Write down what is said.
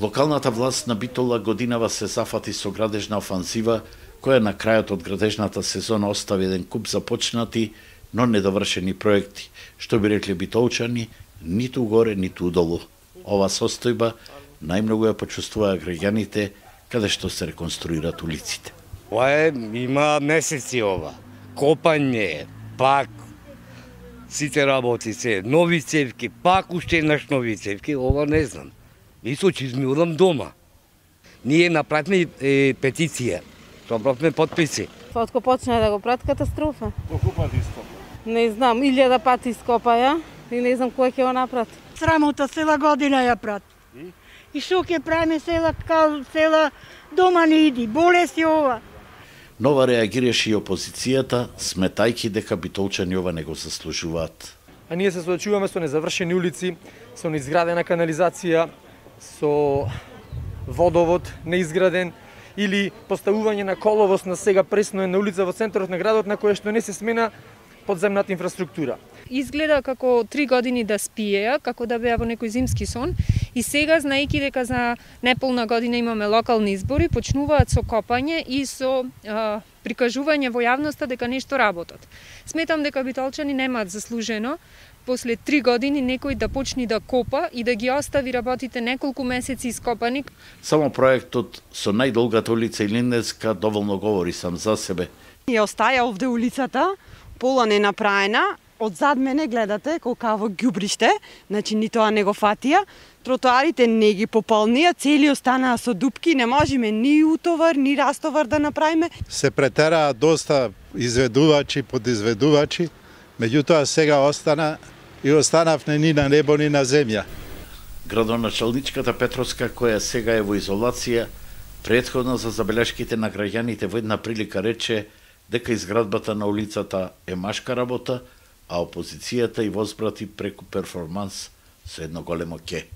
Локалната власт на Битола годинава се зафати со градежна офанзива, која на крајот од градежната сезона остави еден куп започнати, но недовршени проекти, што би рекли битолчани, ниту горе, ниту удолу. Ова состојба најмногу ја почувствуваа граѓаните каде што се реконструираат улиците. Ова е, има месеци ова. Копање, пак сите работи се, нови цевки, пак уште еднаш нови цевки, ова не знам. И со чизмилам дома. Ние направивме е, петиција, собравме подписи. Отко почна да го прат катастрофа. Колку пати ископа? Не знам, илјада пати скопа ја и не знам кој ќе го направи. Срамота цела година ја прат. И што ќе правиме села, као села дома не иди, болести ова. Нова реагираше и опозицијата, сметајки дека битолчани ова не го заслужуваат. А ние се соочуваме со незавршени улици, со неизградена канализација, со водовод неизграден или поставување на коловоз на сега пресно е на улица во центарот на градот на која што не се смена подземната инфраструктура. Изгледа како три години да спиеа, како да беа во некој зимски сон и сега знаејќи дека за неполна година имаме локални избори, почнуваат со копање и со а, прикажување во јавноста дека нешто работат. Сметам дека битолчани немаат заслужено после три години некој да почни да копа и да ги остави работите неколку месеци ископани. Само проектот со најдолгата улица Илинденска доволно говори сам за себе. Ја остаја овде улицата, пола не направена, од зад мене гледате колкаво ѓубриште, значи ни тоа не го фатија. Тротоарите не ги пополнија, цели останаа со дупки, не можеме ни утовар, ни растовар да направиме. Се претераа доста изведувачи, подизведувачи, меѓутоа сега остана и останавме ни на небо ни на земја. Градоначалничката Петровска, која сега е во изолација, предходно за забелешките на граѓаните во една прилика рече дека изградбата на улицата е машка работа, а опозицијата и возбрати преку перформанс со едно големо ке.